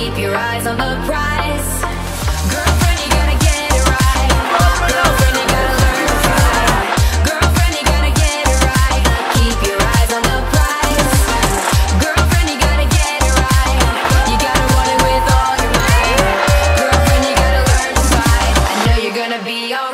keep your eyes on the prize. Girlfriend, you gotta get it right. Girlfriend, you gotta learn to fly Girlfriend, you gotta get it right. Keep your eyes on the prize. Girlfriend, you gotta get it right. You gotta want it with all your might. Girlfriend, you gotta learn to fight. I know you're gonna be alright